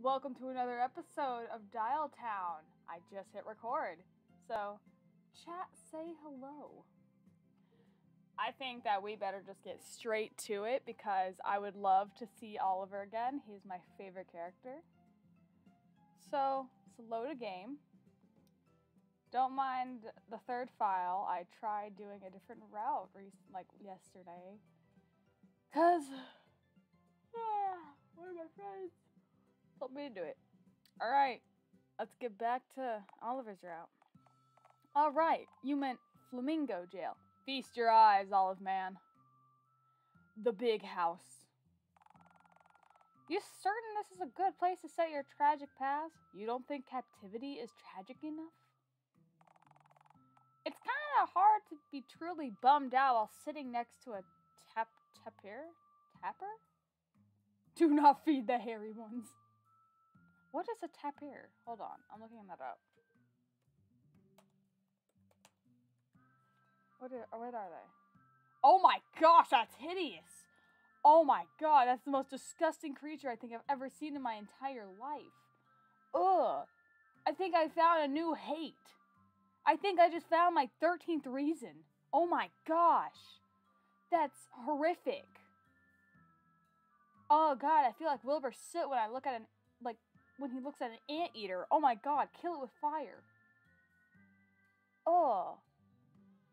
Welcome to another episode of DialTown. I just hit record. So, chat, say hello. I think that we better just get straight to it because I would love to see Oliver again. He's my favorite character. So, let's load a game. Don't mind the third file. I tried doing a different route like yesterday. Cause, yeah, one my friends told me do it. All right, let's get back to Oliver's route. All right, you meant Flamingo Jail. Feast your eyes, Olive Man. The big house. You certain this is a good place to set your tragic past? You don't think captivity is tragic enough? It's kind of hard to be truly bummed out while sitting next to a tap tapir tapper. Do not feed the hairy ones. What is a tapir? Hold on, I'm looking that up. What are, what are they? Oh my gosh, that's hideous! Oh my god, that's the most disgusting creature I think I've ever seen in my entire life. Ugh. I think I found a new hate. I think I just found my 13th reason. Oh my gosh. That's horrific. Oh god, I feel like Wilbur Soot when I look at an when he looks at an anteater. Oh my god, kill it with fire. Oh.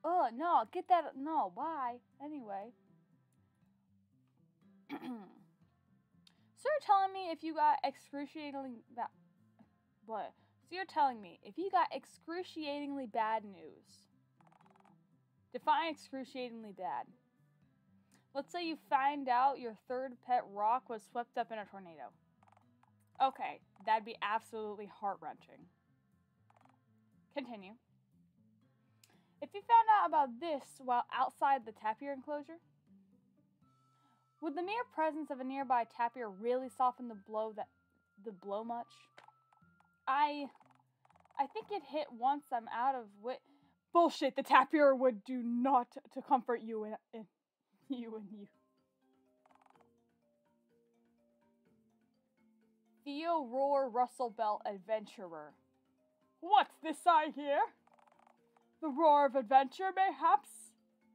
Oh, no, get that no, bye. Anyway. so you're telling me if you got excruciatingly bad what? So you're telling me if you got excruciatingly bad news. Define excruciatingly bad. Let's say you find out your third pet rock was swept up in a tornado. Okay, that'd be absolutely heart wrenching. Continue. If you found out about this while outside the tapir enclosure, would the mere presence of a nearby tapir really soften the blow that the blow much? I I think it hit once I'm out of wit. Bullshit, the tapir would do not to comfort you and, and you and you. Theo Roar Russellbelt Adventurer. What's this I hear? The roar of adventure, mayhaps?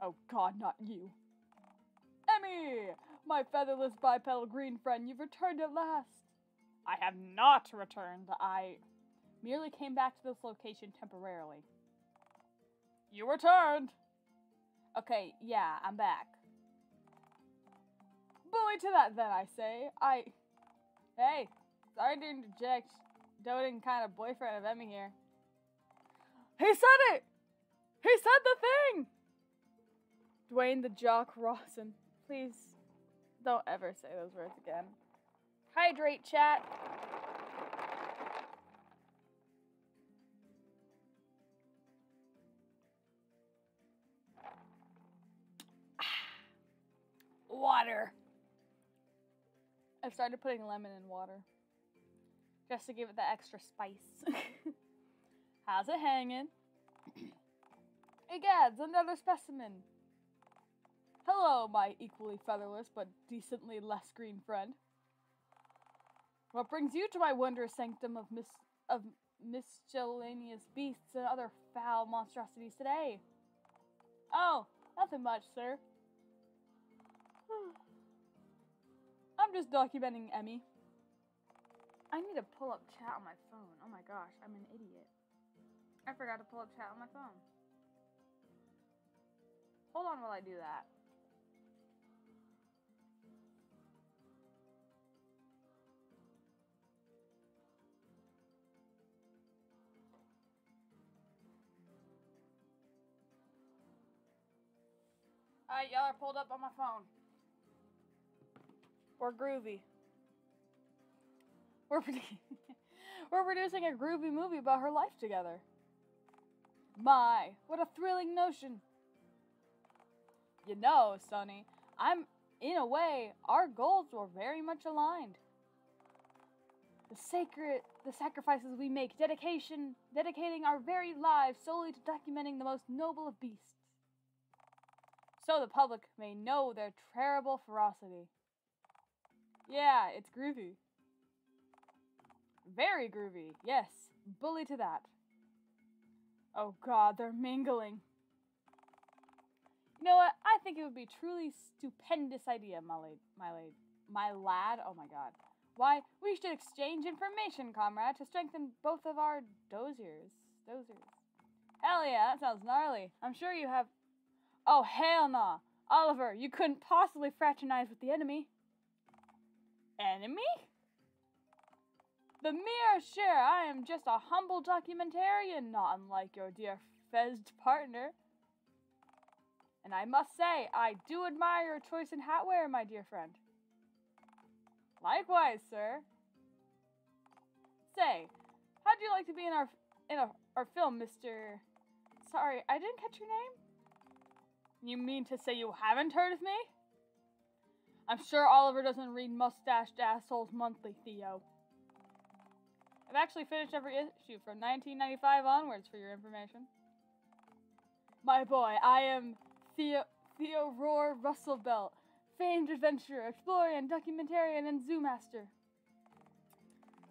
Oh god, not you. Emmy! My featherless bipedal green friend, you've returned at last. I have not returned. I merely came back to this location temporarily. You returned! Okay, yeah, I'm back. Bully to that then, I say. I. Hey, sorry to interject. Doting kind of boyfriend of Emmy here. He said it! He said the thing! Dwayne the Jock Rawson, please don't ever say those words again. Hydrate, chat. Water. I've started putting lemon in water. Just to give it that extra spice. How's it hanging? Egads, another specimen. Hello, my equally featherless but decently less green friend. What brings you to my wondrous sanctum of mis of miscellaneous beasts and other foul monstrosities today? Oh, nothing much, sir. I'm just documenting Emmy. I need to pull up chat on my phone. Oh my gosh, I'm an idiot. I forgot to pull up chat on my phone. Hold on while I do that. Alright, y'all are pulled up on my phone. We're groovy. We're, we're producing a groovy movie about her life together. My, what a thrilling notion. You know, Sonny, I'm, in a way, our goals were very much aligned. The sacred, the sacrifices we make, dedication, dedicating our very lives solely to documenting the most noble of beasts. So the public may know their terrible ferocity. Yeah, it's groovy. Very groovy. Yes, bully to that. Oh god, they're mingling. You know what? I think it would be truly stupendous idea, my lad, my lad, my lad. Oh my god. Why, we should exchange information, comrade, to strengthen both of our doziers. Doziers. Hell yeah, that sounds gnarly. I'm sure you have. Oh, hell nah. Oliver, you couldn't possibly fraternize with the enemy. Enemy? The mere sure I am just a humble documentarian, not unlike your dear fezzed partner. And I must say, I do admire your choice in hatwear, my dear friend. Likewise, sir. Say, how'd you like to be in our in a, our film, Mister? Sorry, I didn't catch your name. You mean to say you haven't heard of me? I'm sure Oliver doesn't read Mustached Assholes Monthly, Theo. I've actually finished every issue from 1995 onwards for your information. My boy, I am Theo, Theo Roar Russellbelt, famed adventurer, explorer, and documentarian and zoo master.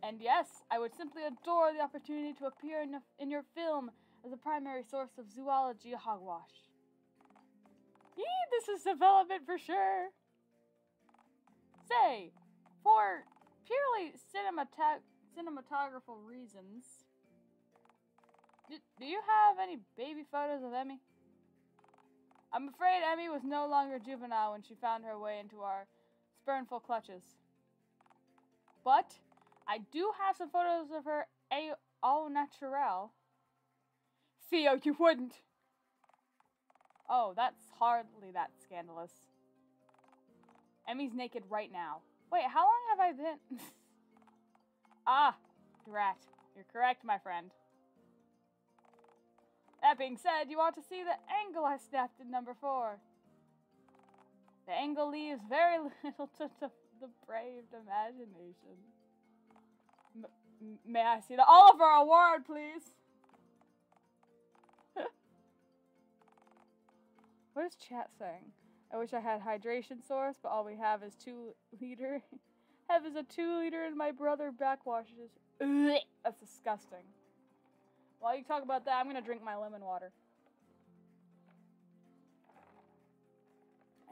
And yes, I would simply adore the opportunity to appear in, a, in your film as a primary source of zoology hogwash. Yee, this is development for sure. Say, for purely cinemata- cinematographical reasons, do, do you have any baby photos of Emmy? I'm afraid Emmy was no longer juvenile when she found her way into our spurnful clutches. But I do have some photos of her a au naturel. Theo, you wouldn't. Oh, that's hardly that scandalous. Emmy's naked right now. Wait, how long have I been? ah, rat. You're correct, my friend. That being said, you ought to see the angle I snapped in number four. The angle leaves very little to, to the braved imagination. M- may I see the Oliver Award, please? what is chat saying? I wish I had hydration source, but all we have is two liter. Have is a two liter and my brother backwashes. That's disgusting. While you talk about that, I'm gonna drink my lemon water.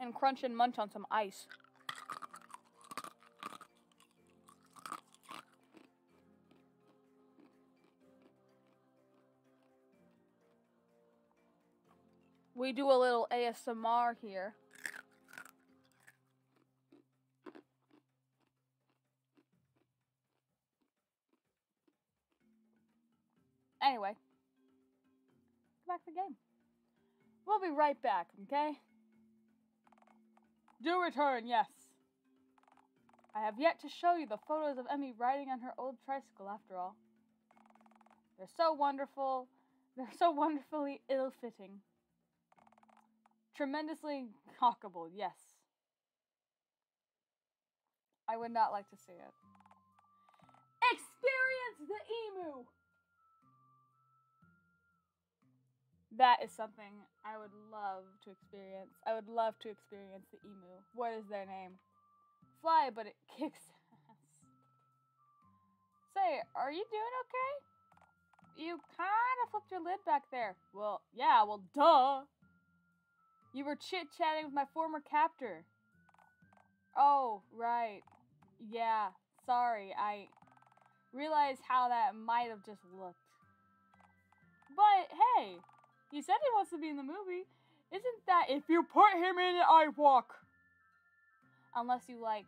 And crunch and munch on some ice. We do a little ASMR here. We'll be right back, okay? Do return, yes. I have yet to show you the photos of Emmy riding on her old tricycle after all. They're so wonderful. They're so wonderfully ill fitting. Tremendously cockable, yes. I would not like to see it. Experience the emu! That is something I would love to experience. I would love to experience the emu. What is their name? Fly, but it kicks ass. Say, are you doing okay? You kind of flipped your lid back there. Well, yeah, well, duh. You were chit chatting with my former captor. Oh, right. Yeah, sorry. I realized how that might have just looked. But hey, he said he wants to be in the movie. Isn't that if you put him in it, I walk? Unless you like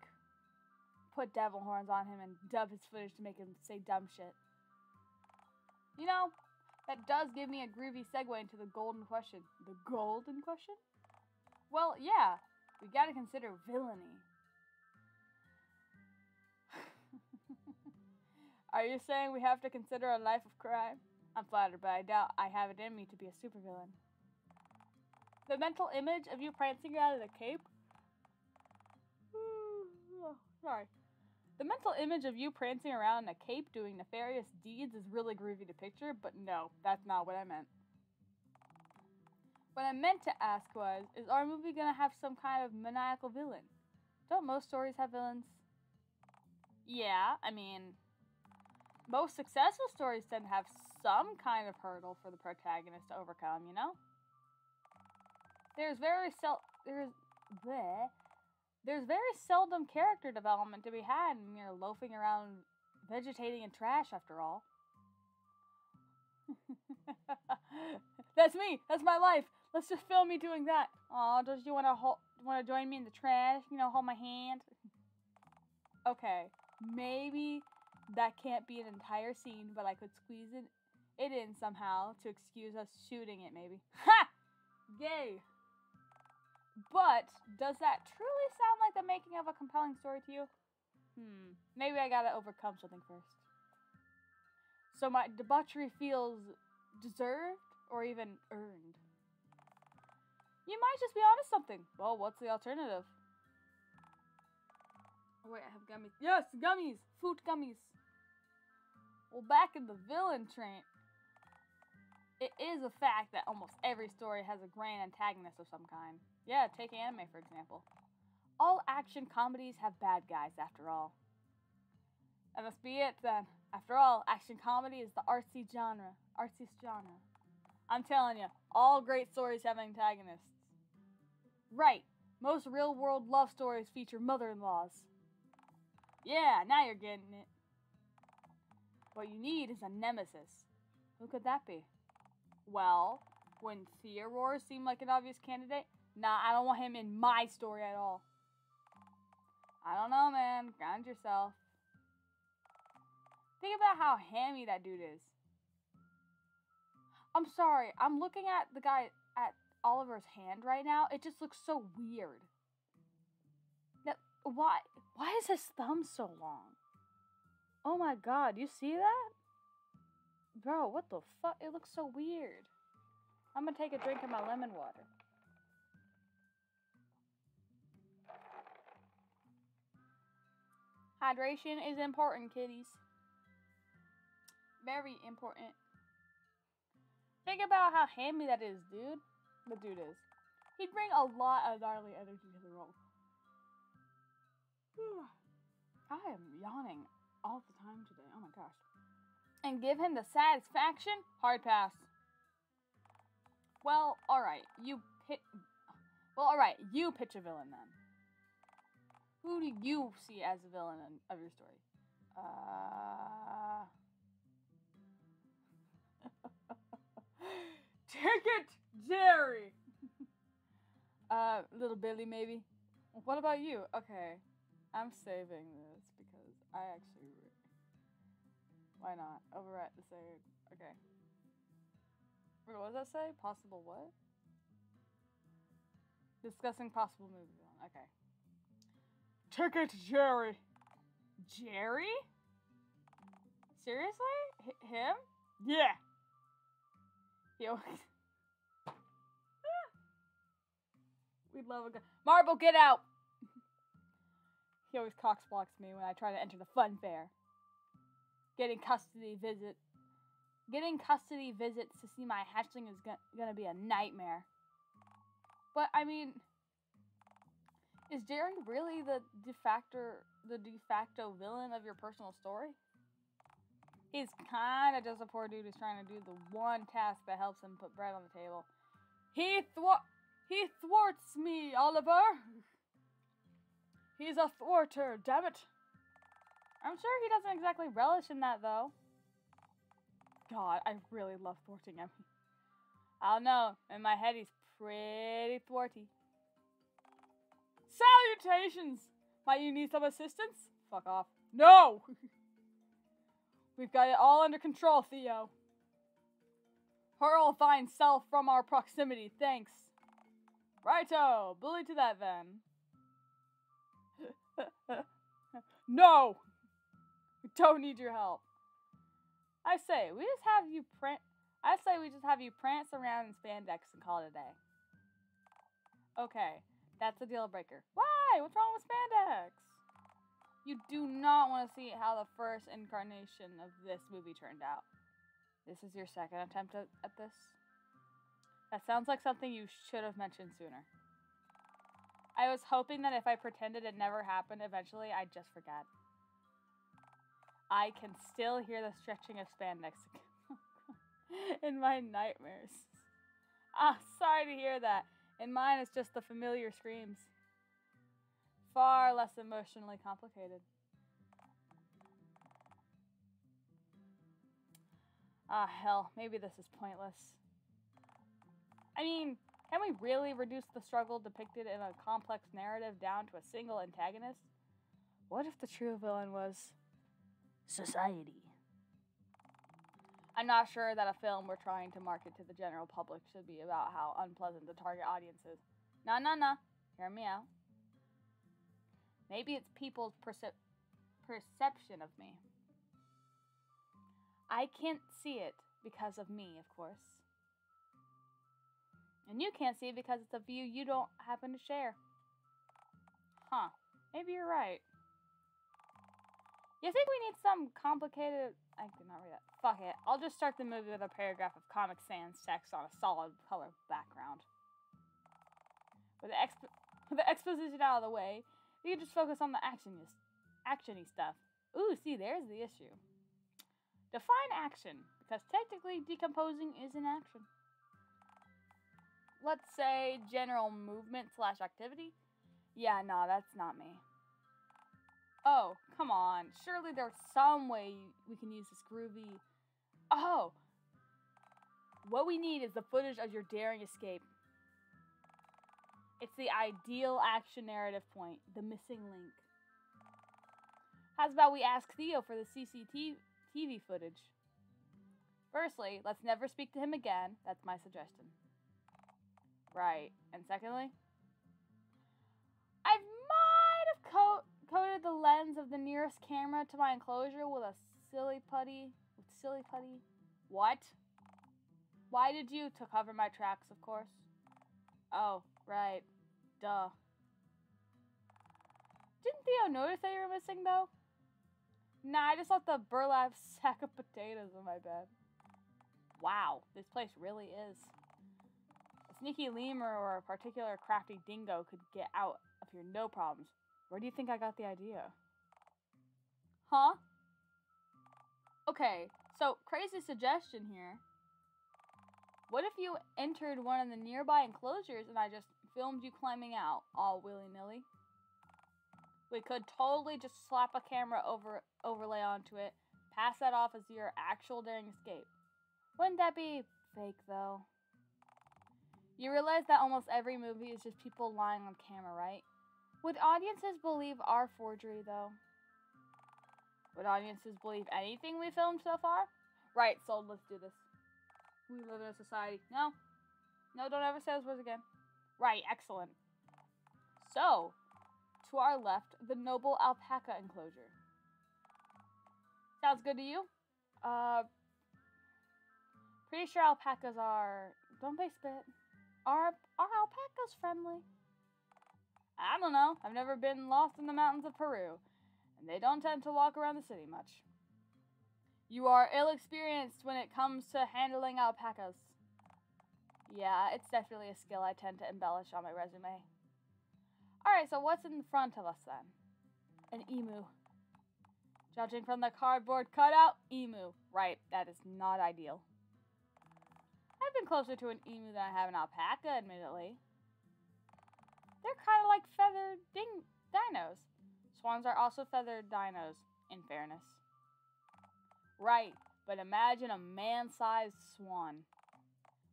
put devil horns on him and dub his footage to make him say dumb shit. You know, that does give me a groovy segue into the golden question. The golden question? Well, yeah, we gotta consider villainy. Are you saying we have to consider a life of crime? I'm flattered, but I doubt I have it in me to be a supervillain. The mental image of you prancing out of the cape. Oh, sorry. The mental image of you prancing around in a cape doing nefarious deeds is really groovy to picture, but no, that's not what I meant. What I meant to ask was, is our movie gonna have some kind of maniacal villain? Don't most stories have villains? Yeah, I mean, most successful stories tend to have some kind of hurdle for the protagonist to overcome, you know? There's very sel there's bleh. There's very seldom character development to be had in mere loafing around vegetating in trash after all. That's me. That's my life. Let's just film me doing that. Oh, does you want to hold want to join me in the trash? You know, hold my hand. okay, maybe that can't be an entire scene, but I could squeeze it, it in somehow to excuse us shooting it, maybe. Ha! Gay! But, does that truly sound like the making of a compelling story to you? Hmm, maybe I gotta overcome something first. So my debauchery feels deserved or even earned. You might just be onto something. Well, what's the alternative? Oh, wait, I have gummies. Yes, gummies! Food gummies. Well, back in the villain train, it is a fact that almost every story has a grand antagonist of some kind. Yeah, take anime for example. All action comedies have bad guys after all. That must be it then. After all, action comedy is the artsy genre. Artsy genre. I'm telling you, all great stories have antagonists. Right. Most real world love stories feature mother in laws. Yeah, now you're getting it. What you need is a nemesis. Who could that be? Well, when Theodore seemed like an obvious candidate, nah, I don't want him in my story at all. I don't know, man. Ground yourself. Think about how hammy that dude is. I'm sorry. I'm looking at the guy at Oliver's hand right now. It just looks so weird. Now, why? Why is his thumb so long? Oh my god, you see that? Bro, what the fuck? It looks so weird. I'm gonna take a drink of my lemon water. Hydration is important, kiddies. Very important. Think about how handy that is, dude. The dude is. He'd bring a lot of gnarly energy to the role. I am yawning all the time today. Oh my gosh. And give him the satisfaction? Hard pass. Well, alright. You pit. Well, alright. You pitch a villain then. Who do you see as the villain of your story? Uh. Ticket Jerry! uh, little Billy, maybe? What about you? Okay. I'm saving this because I actually. Why not? Overwrite the save. Okay. Wait, what does that say? Possible what? Discussing possible movies villain. Okay. Ticket Jerry. Jerry? Seriously? H- him? Yeah. He always. We'd love a. Marble, get out! he always cox blocks me when I try to enter the fun fair. Getting custody visit. Getting custody visits to see my hatchling is go- gonna be a nightmare. But I mean, is Jerry really the de facto the de facto villain of your personal story? He's kind of just a poor dude who's trying to do the one task that helps him put bread on the table. He thwart he thwarts me, Oliver. He's a thwarter, damn it. I'm sure he doesn't exactly relish in that though. God, I really love thwarting him. I don't know. In my head, he's pretty thwarty. Salutations! Might you need some assistance? Fuck off. No! We've got it all under control, Theo. Hurl thine self from our proximity, thanks. Righto, bully to that then. no! We don't need your help. I say, we just have you print. I say we just have you prance around in spandex and call it a day. Okay, that's a deal breaker. Why? What's wrong with spandex? You do not want to see how the first incarnation of this movie turned out. This is your second attempt at, at this? That sounds like something you should have mentioned sooner. I was hoping that if I pretended it never happened, eventually I'd just forget. I can still hear the stretching of spandex in my nightmares. Ah, sorry to hear that. In mine, it's just the familiar screams. Far less emotionally complicated. Ah, hell, maybe this is pointless. I mean, can we really reduce the struggle depicted in a complex narrative down to a single antagonist? What if the true villain was society? I'm not sure that a film we're trying to market to the general public should be about how unpleasant the target audience is. No, no, no. Hear me out. Maybe it's people's percep- perception of me. I can't see it because of me, of course. And you can't see it because it's a view you don't happen to share. Huh. Maybe you're right. You think we need some complicated. I did not read that. Fuck it. I'll just start the movie with a paragraph of Comic Sans text on a solid color background. With the, the exposition out of the way, we can just focus on the action actiony stuff. Ooh, see, there's the issue. Define action, because technically decomposing is an action. Let's say general movement slash activity. Yeah, no, that's not me. Oh, come on. Surely there's some way we can use this groovy. Oh! What we need is the footage of your daring escape. It's the ideal action narrative point, the missing link. How's about we ask Theo for the CCTV footage. Firstly, let's never speak to him again. That's my suggestion. Right. And secondly, I might have co- coated the lens of the nearest camera to my enclosure with a silly putty. With silly putty. What? Why did you? To cover my tracks, of course. Oh, right. Duh. Didn't Theo notice that you were missing, though? Nah, I just left the burlap sack of potatoes in my bed. Wow, this place really is. A sneaky lemur or a particular crafty dingo could get out of here no problems. Where do you think I got the idea? Huh? Okay, so crazy suggestion here. What if you entered one of the nearby enclosures and I just filmed you climbing out all willy nilly? We could totally just slap a camera over overlay onto it, pass that off as your actual daring escape. Wouldn't that be fake though? You realize that almost every movie is just people lying on camera, right? Would audiences believe our forgery though? Would audiences believe anything we filmed so far? Right, sold, let's do this. We live in a society. No. No, don't ever say those words again. Right, excellent. So, to our left, the noble alpaca enclosure. Sounds good to you? Uh, pretty sure alpacas are. Don't they spit? Are are alpacas friendly? I don't know. I've never been lost in the mountains of Peru, and they don't tend to walk around the city much. You are ill experienced when it comes to handling alpacas. Yeah, it's definitely a skill I tend to embellish on my resume. Alright, so what's in front of us then? An emu. Judging from the cardboard cutout, emu. Right, that is not ideal. I've been closer to an emu than I have an alpaca, admittedly. They're kind of like feathered ding dinos. Swans are also feathered dinos, in fairness. Right, but imagine a man sized swan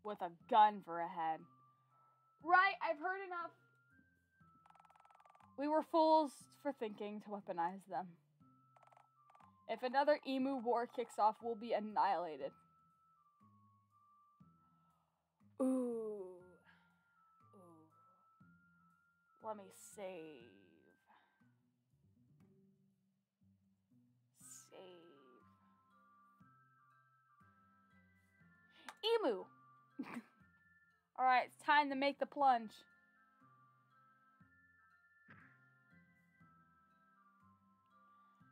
with a gun for a head. Right, I've heard enough. We were fools for thinking to weaponize them. If another emu war kicks off, we'll be annihilated. Ooh. Let me save. Save. Emu! Alright, it's time to make the plunge.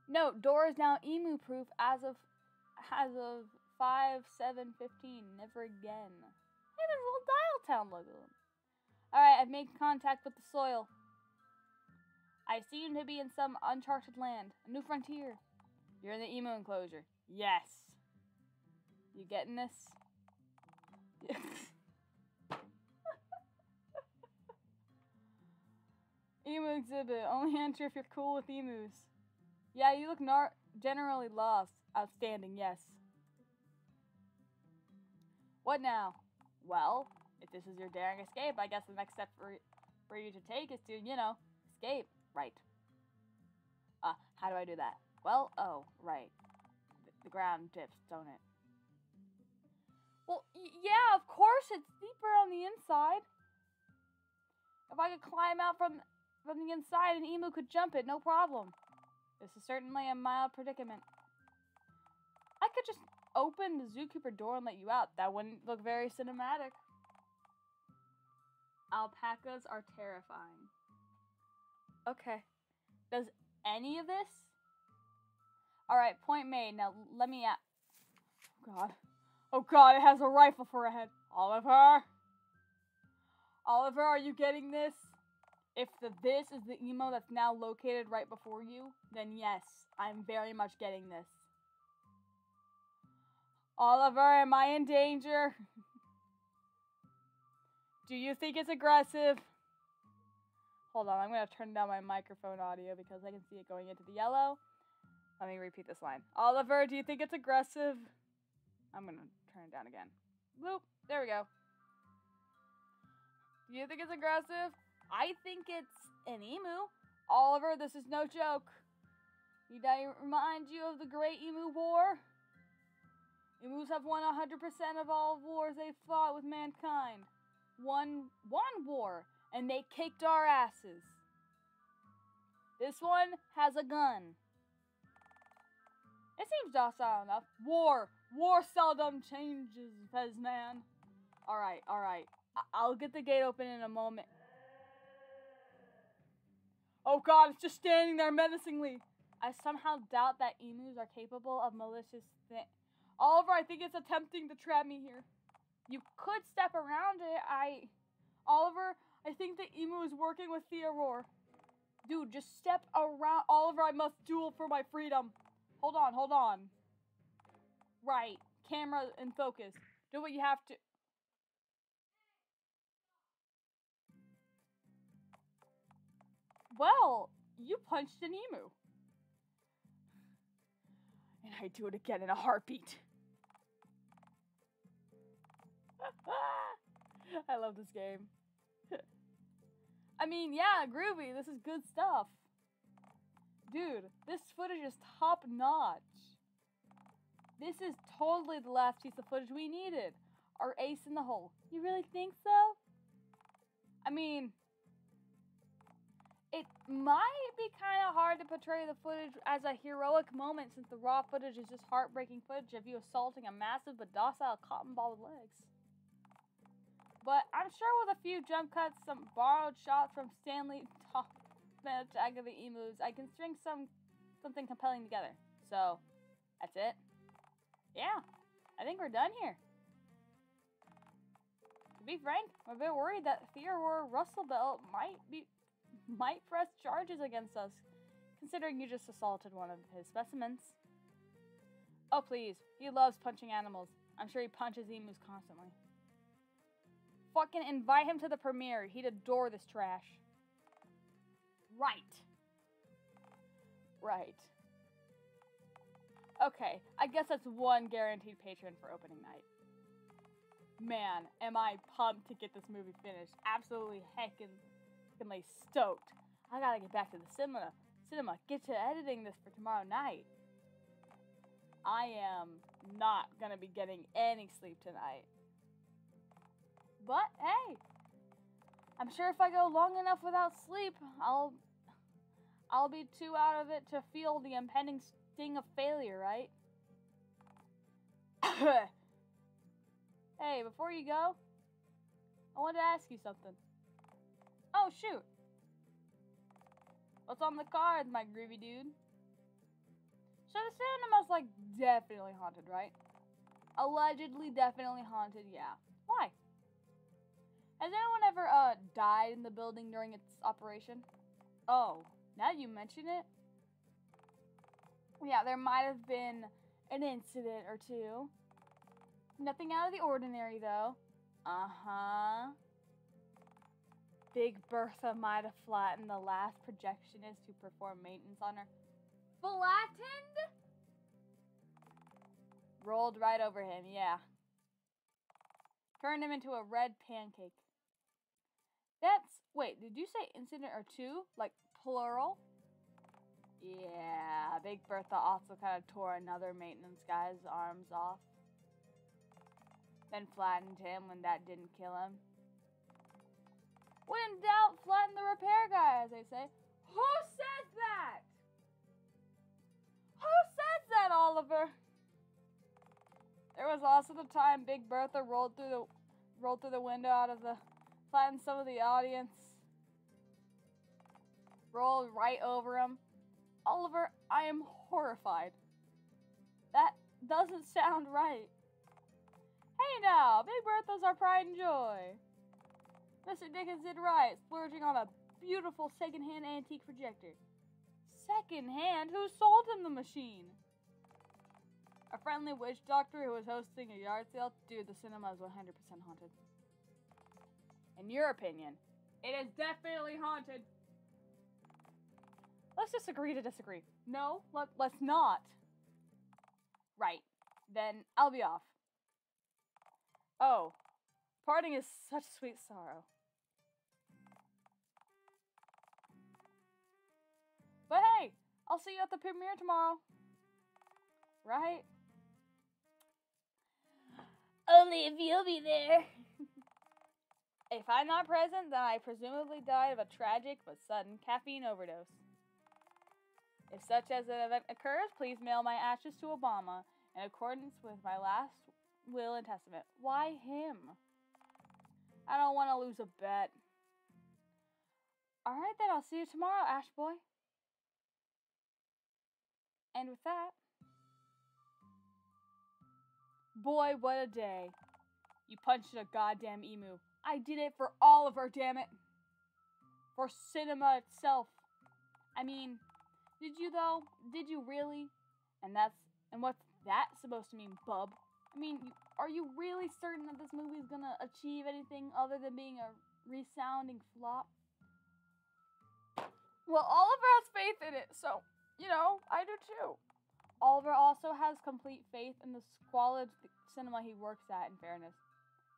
Note, door is now emu proof as of as of 5 7 15. Never again. Hey, there's a little DialTown logo. Alright, I've made contact with the soil. I seem to be in some uncharted land, a new frontier. You're in the emo enclosure. Yes. You getting this? Emu exhibit. Only enter if you're cool with emus. Yeah, you look nar- generally lost. Outstanding, yes. What now? Well, if this is your daring escape, I guess the next step for, for you to take is to, you know, escape. Right. Uh, how do I do that? Well, oh, right. The, the ground dips, don't it? Well, yeah, of course it's deeper on the inside. If I could climb out from from the inside, an emu could jump it, no problem. This is certainly a mild predicament. I could just open the zookeeper door and let you out. That wouldn't look very cinematic. Alpacas are terrifying. Okay. Does any of this? Alright, point made. Now let me out. Oh god. Oh god, it has a rifle for a head. Oliver! Oliver, are you getting this? If the this is the emo that's now located right before you, then yes, I'm very much getting this. Oliver, am I in danger? Do you think it's aggressive? Hold on, I'm gonna turn down my microphone audio because I can see it going into the yellow. Let me repeat this line. Oliver, do you think it's aggressive? I'm gonna turn it down again. Bloop. There we go. Do you think it's aggressive? I think it's an emu. Oliver, this is no joke. Need I remind you of the Great Emu War? Emus have won 100% of all wars they've fought with mankind. One, one war, and they kicked our asses. This one has a gun. It seems docile enough. War! War seldom changes, Fezman. Alright, alright. I- I'll get the gate open in a moment. Oh god, it's just standing there menacingly. I somehow doubt that emus are capable of malicious things. Oliver, I think it's attempting to trap me here. You could step around it. I. Oliver, I think the emu is working with Theodore. Dude, just step around. Oliver, I must duel for my freedom. Hold on, hold on. Right. Camera in focus. Do what you have to. Well, you punched an emu. And I do it again in a heartbeat. I love this game. I mean, yeah, groovy. This is good stuff. Dude, this footage is top notch. This is totally the last piece of footage we needed. Our ace in the hole. You really think so? I mean, it might be kind of hard to portray the footage as a heroic moment since the raw footage is just heartbreaking footage of you assaulting a massive but docile cotton ball with legs. But I'm sure with a few jump cuts, some borrowed shots from Stanley Thompson Attack of the Emus, I can string some something compelling together. So, that's it. Yeah, I think we're done here. To be frank, I'm a bit worried that Theodore Russellbelt might be might press charges against us, considering you just assaulted one of his specimens. Oh please, he loves punching animals. I'm sure he punches emus constantly. Fucking invite him to the premiere. He'd adore this trash. Right. Right. Okay, I guess that's one guaranteed patron for opening night. Man, am I pumped to get this movie finished. Absolutely heckin' freaking stoked. I gotta get back to the cinema. Cinema, get to editing this for tomorrow night. I am not gonna be getting any sleep tonight. But hey, I'm sure if I go long enough without sleep, I'll I'll be too out of it to feel the impending sting of failure, right? hey, before you go, I wanted to ask you something. Oh, shoot. What's on the cards, my groovy dude? So the cinema's like definitely haunted, right? Allegedly definitely haunted, yeah. Has anyone ever uh died in the building during its operation? Oh, now you mention it. Yeah, there might have been an incident or two. Nothing out of the ordinary, though. Uh huh. Big Bertha might have flattened the last projectionist who performed maintenance on her. Flattened? Rolled right over him, yeah. Turned him into a red pancake. Wait, did you say incident or two? Like plural? Yeah, Big Bertha also kind of tore another maintenance guy's arms off. Then flattened him when that didn't kill him. When in doubt, flatten the repair guy, as they say. Who says that? Who says that, Oliver? There was also the time Big Bertha rolled through the rolled through the window out of the flattened some of the audience. Rolled right over him. Oliver, I am horrified. That doesn't sound right. Hey now, Big Bertha's our pride and joy. Mr. Dickens did right, splurging on a beautiful second-hand antique projector. Second-hand? Who sold him the machine? A friendly witch doctor who was hosting a yard sale? Dude, the cinema is 100% haunted. In your opinion, it is definitely haunted. Let's disagree to disagree. No, let, let's not. Right. Then I'll be off. Oh, parting is such sweet sorrow. But hey, I'll see you at the premiere tomorrow. Right? Only if you'll be there. if I'm not present, then I presumably died of a tragic but sudden caffeine overdose. If such as an event occurs, please mail my ashes to Obama in accordance with my last will and testament. Why him? I don't want to lose a bet. Alright then, I'll see you tomorrow, Ash Boy. And with that, boy, what a day. You punched a goddamn emu. I did it for Oliver, damn it. For cinema itself. I mean, did you though? Did you really? And that's and what's that supposed to mean, bub? I mean, you, are you really certain that this movie is gonna achieve anything other than being a resounding flop? Well, Oliver has faith in it, so you know I do too. Oliver also has complete faith in the squalid cinema he works at. In fairness,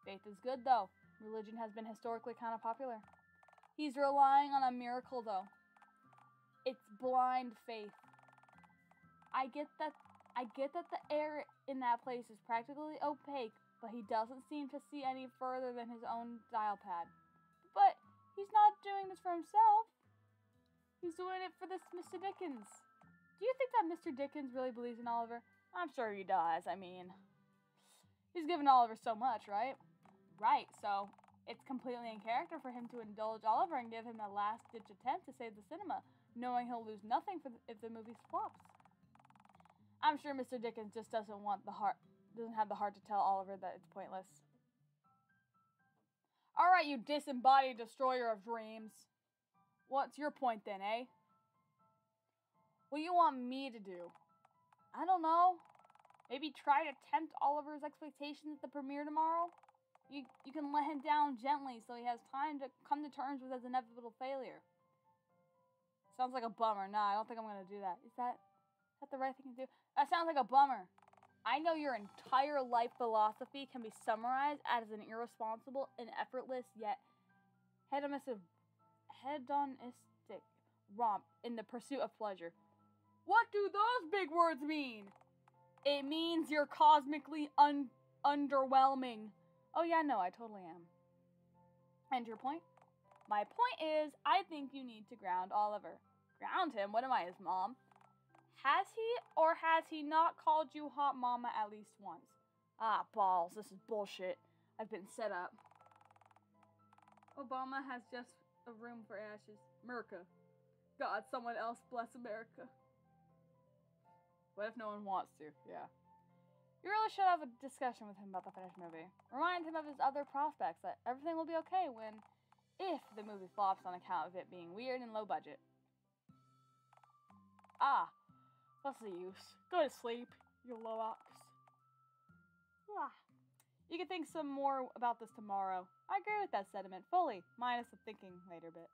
faith is good though. Religion has been historically kind of popular. He's relying on a miracle though. It's blind faith. I get that I get that the air in that place is practically opaque, but he doesn't seem to see any further than his own dial pad. But he's not doing this for himself. He's doing it for this Mr. Dickens. Do you think that Mr. Dickens really believes in Oliver? I'm sure he does. I mean, he's given Oliver so much, right? Right, so it's completely in character for him to indulge Oliver and give him a last ditch attempt to save the cinema, knowing he'll lose nothing the, if the movie flops. I'm sure Mr. Dickens just doesn't want the heart, doesn't have the heart to tell Oliver that it's pointless. All right, you disembodied destroyer of dreams. What's your point then, eh? What do you want me to do? I don't know. Maybe try to tempt Oliver's expectations at the premiere tomorrow? You, you can let him down gently so he has time to come to terms with his inevitable failure. Sounds like a bummer. Nah, I don't think I'm gonna do that. Is that is that the right thing to do? That sounds like a bummer. I know your entire life philosophy can be summarized as an irresponsible and effortless yet hedonistic, hedonistic romp in the pursuit of pleasure. What do those big words mean? It means you're cosmically un- underwhelming. Oh, yeah, no, I totally am. And your point? My point is, I think you need to ground Oliver. Ground him? What am I, his mom? Has he or has he not called you hot mama at least once? Ah, balls, this is bullshit. I've been set up. Obama has just a room for ashes. America. God, someone else bless America. What if no one wants to? Yeah. You really should have a discussion with him about the finished movie. Remind him of his other prospects that everything will be okay when, if the movie flops on account of it being weird and low budget. Ah, What's the use? Go to sleep, you Loax. Ah. You can think some more about this tomorrow. I agree with that sentiment fully, minus the thinking later bit.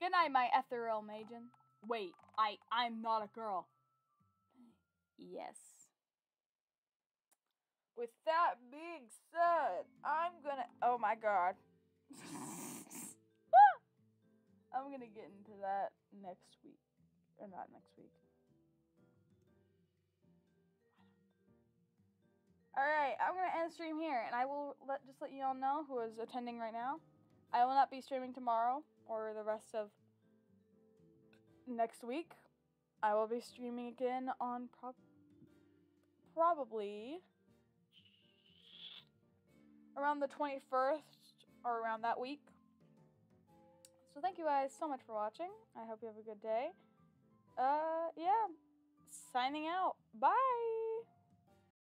Good night, my ethereal maiden. Wait, I I'm not a girl. Yes. With that being said, I'm gonna. Oh my god. I'm gonna get into that next week. Or not next week. Alright, I'm gonna end stream here, and I will let just let you all know who is attending right now. I will not be streaming tomorrow or the rest of next week. I will be streaming again on prob probably around the 21st or around that week. So thank you guys so much for watching. I hope you have a good day. Uh, yeah. Signing out. Bye.